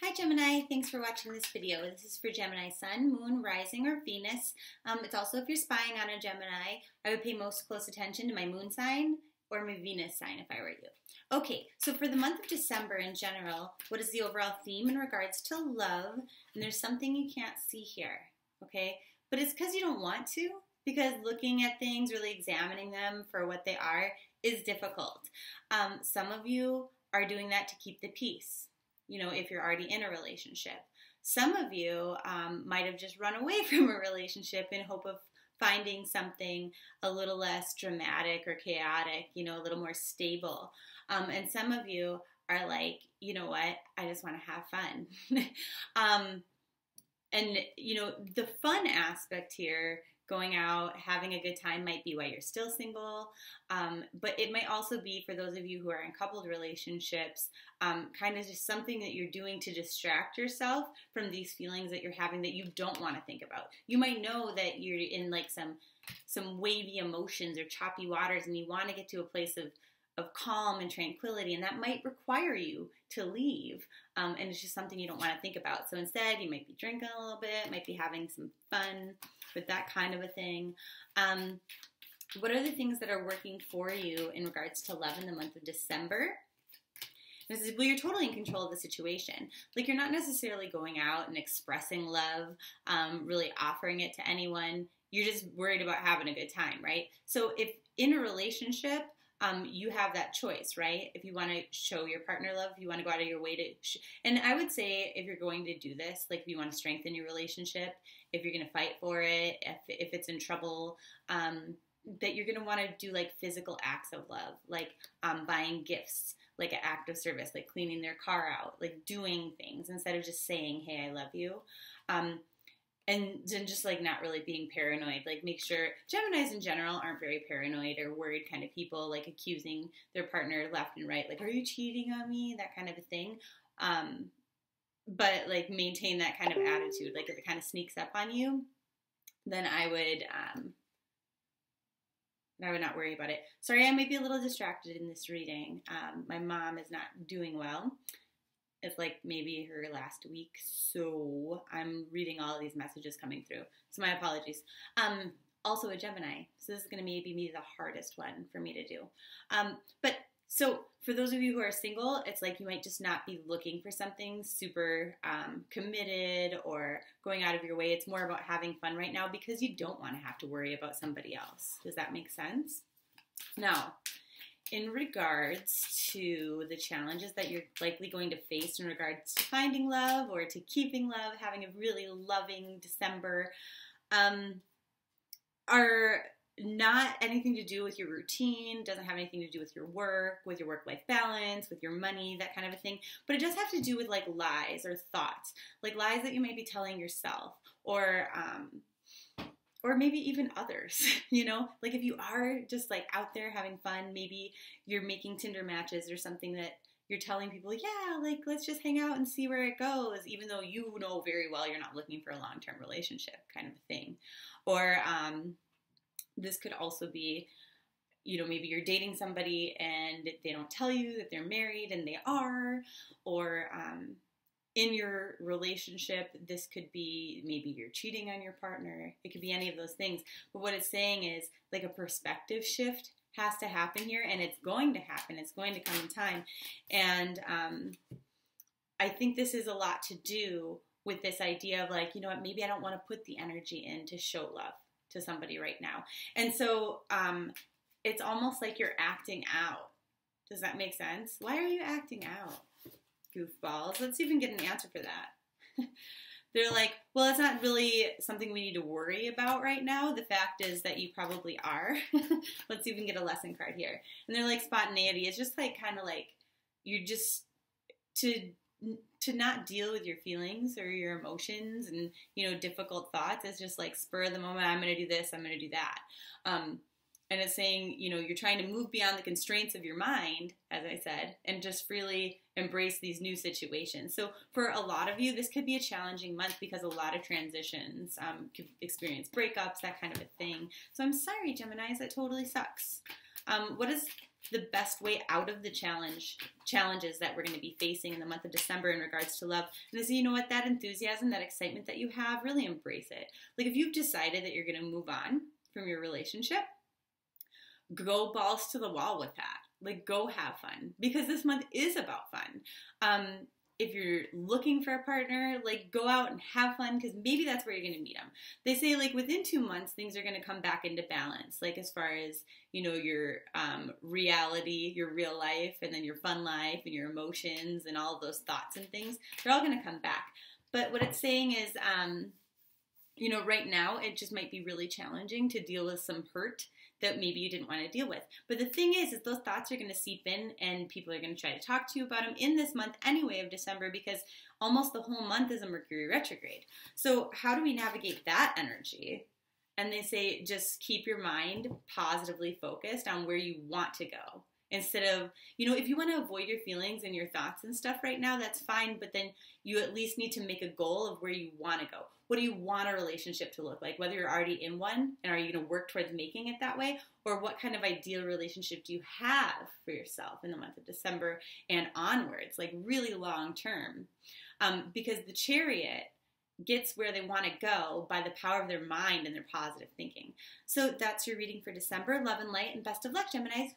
Hi Gemini, thanks for watching this video. This is for Gemini Sun, Moon, Rising, or Venus. Um, it's also if you're spying on a Gemini, I would pay most close attention to my Moon sign or my Venus sign if I were you. Okay, so for the month of December in general, what is the overall theme in regards to love? And there's something you can't see here, okay? But it's because you don't want to, because looking at things, really examining them for what they are, is difficult. Um, some of you are doing that to keep the peace you know, if you're already in a relationship. Some of you um, might have just run away from a relationship in hope of finding something a little less dramatic or chaotic, you know, a little more stable. Um, and some of you are like, you know what, I just want to have fun. um, and, you know, the fun aspect here going out, having a good time might be why you're still single. Um, but it might also be for those of you who are in coupled relationships, um, kind of just something that you're doing to distract yourself from these feelings that you're having that you don't want to think about. You might know that you're in like some some wavy emotions or choppy waters and you want to get to a place of of calm and tranquility, and that might require you to leave. Um, and it's just something you don't want to think about. So instead, you might be drinking a little bit, might be having some fun with that kind of a thing. Um, what are the things that are working for you in regards to love in the month of December? This is, well, you're totally in control of the situation. Like, you're not necessarily going out and expressing love, um, really offering it to anyone. You're just worried about having a good time, right? So, if in a relationship, um, you have that choice, right? If you want to show your partner love, if you want to go out of your way to, sh- and I would say if you're going to do this, like if you want to strengthen your relationship, if you're going to fight for it, if if it's in trouble, um, that you're going to want to do like physical acts of love, like um, buying gifts, like an act of service, like cleaning their car out, like doing things instead of just saying, "Hey, I love you." Um, and then just like not really being paranoid like make sure geminis in general aren't very paranoid or worried kind of people like accusing their partner left and right like are you cheating on me that kind of a thing um, but like maintain that kind of attitude like if it kind of sneaks up on you then i would um, I would not worry about it. Sorry, I might be a little distracted in this reading. Um, my mom is not doing well it's like maybe her last week, so I'm reading all of these messages coming through. So my apologies. Um, also a Gemini, so this is going to maybe be the hardest one for me to do. Um, but so for those of you who are single, it's like you might just not be looking for something super um, committed or going out of your way. It's more about having fun right now because you don't want to have to worry about somebody else. Does that make sense? Now, in regards to the challenges that you're likely going to face in regards to finding love or to keeping love, having a really loving December, um, are not anything to do with your routine, doesn't have anything to do with your work, with your work life balance, with your money, that kind of a thing. But it does have to do with like lies or thoughts, like lies that you may be telling yourself or um, or maybe even others, you know? Like if you are just like out there having fun, maybe you're making Tinder matches or something that you're telling people, yeah, like let's just hang out and see where it goes, even though you know very well you're not looking for a long term relationship kind of a thing. Or um, this could also be, you know, maybe you're dating somebody and they don't tell you that they're married and they are, or um, in your relationship, this could be maybe you're cheating on your partner. It could be any of those things. But what it's saying is like a perspective shift has to happen here, and it's going to happen. It's going to come in time. And um, I think this is a lot to do with this idea of like, you know what, maybe I don't want to put the energy in to show love to somebody right now. And so um, it's almost like you're acting out. Does that make sense? Why are you acting out? Goofballs. Let's even get an answer for that. They're like, well, it's not really something we need to worry about right now. The fact is that you probably are. Let's even get a lesson card here. And they're like, spontaneity is just like kind of like you just to to not deal with your feelings or your emotions and you know difficult thoughts is just like spur of the moment i'm going to do this i'm going to do that um, and it's saying you know you're trying to move beyond the constraints of your mind as i said and just freely embrace these new situations so for a lot of you this could be a challenging month because a lot of transitions um, could experience breakups that kind of a thing so i'm sorry geminis that totally sucks um, what is the best way out of the challenge challenges that we're going to be facing in the month of December in regards to love. And so you know what that enthusiasm, that excitement that you have, really embrace it. Like if you've decided that you're going to move on from your relationship, go balls to the wall with that. Like go have fun because this month is about fun. Um, if you're looking for a partner, like go out and have fun because maybe that's where you're going to meet them. They say like within two months things are going to come back into balance. Like as far as you know your um, reality, your real life, and then your fun life and your emotions and all those thoughts and things, they're all going to come back. But what it's saying is, um, you know, right now it just might be really challenging to deal with some hurt that maybe you didn't want to deal with. But the thing is, is those thoughts are going to seep in, and people are going to try to talk to you about them in this month anyway of December because almost the whole month is a Mercury retrograde. So how do we navigate that energy? And they say just keep your mind positively focused on where you want to go instead of you know if you want to avoid your feelings and your thoughts and stuff right now that's fine but then you at least need to make a goal of where you want to go what do you want a relationship to look like? Whether you're already in one and are you going to work towards making it that way? Or what kind of ideal relationship do you have for yourself in the month of December and onwards, like really long term? Um, because the chariot gets where they want to go by the power of their mind and their positive thinking. So that's your reading for December. Love and light and best of luck, Geminis.